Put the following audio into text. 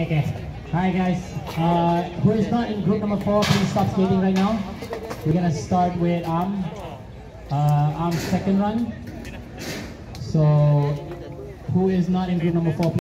Okay. Hi guys. Uh, who is not in group number four, please stop skating right now. We're gonna start with arm, Uh, second run. So, who is not in group number four?